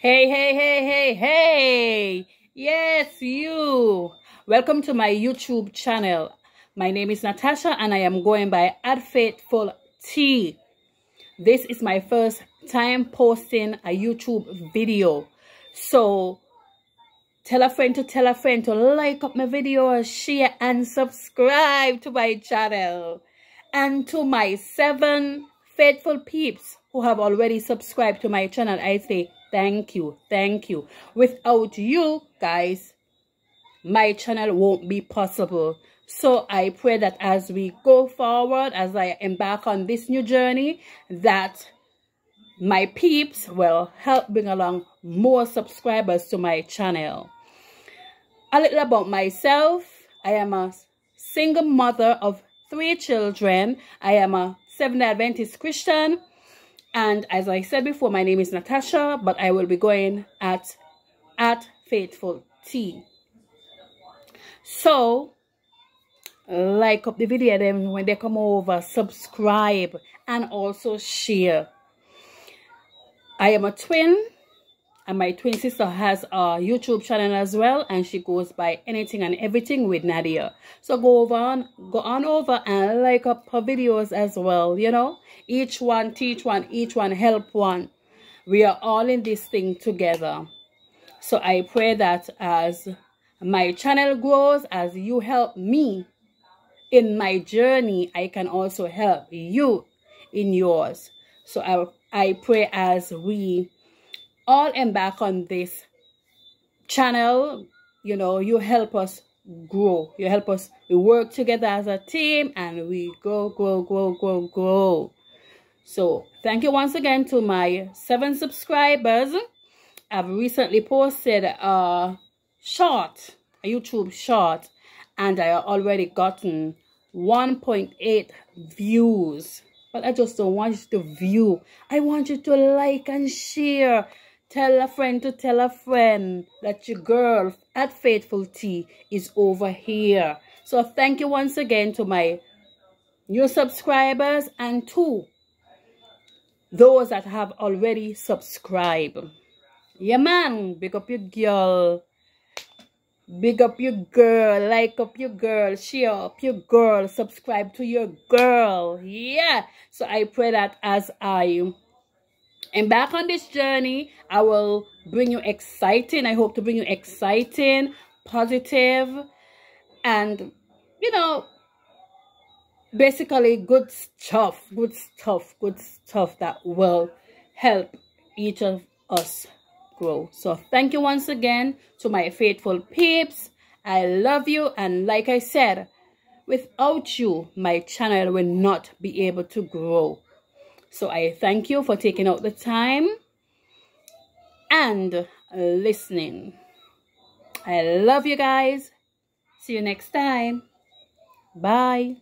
Hey, hey, hey, hey, hey. Yes, you. Welcome to my YouTube channel. My name is Natasha and I am going by at Faithful T. This is my first time posting a YouTube video. So, tell a friend to tell a friend to like up my video, share and subscribe to my channel. And to my seven faithful peeps who have already subscribed to my channel, I say Thank you. Thank you. Without you guys, my channel won't be possible. So I pray that as we go forward, as I embark on this new journey, that my peeps will help bring along more subscribers to my channel. A little about myself. I am a single mother of three children. I am a Seventh Adventist Christian. And as I said before, my name is Natasha, but I will be going at, at Faithful T. So, like up the video then when they come over, subscribe and also share. I am a twin and my twin sister has a YouTube channel as well and she goes by anything and everything with Nadia. So go over on, go on over and like up her videos as well, you know. Each one teach one, each one help one. We are all in this thing together. So I pray that as my channel grows, as you help me in my journey, I can also help you in yours. So I, I pray as we all embark on this channel, you know, you help us grow. You help us, we work together as a team and we grow, grow, grow, grow, grow. So thank you once again to my seven subscribers. I've recently posted a short, a YouTube short, and I already gotten 1.8 views. But I just don't want you to view. I want you to like and share. Tell a friend to tell a friend that your girl at Faithful T is over here. So thank you once again to my new subscribers and to those that have already subscribed. Yeah, man. Big up your girl. Big up your girl. Like up your girl. Share up your girl. Subscribe to your girl. Yeah. So I pray that as I and back on this journey, I will bring you exciting. I hope to bring you exciting, positive, and, you know, basically good stuff, good stuff, good stuff that will help each of us grow. So thank you once again to my faithful peeps. I love you. And like I said, without you, my channel will not be able to grow. So I thank you for taking out the time and listening. I love you guys. See you next time. Bye.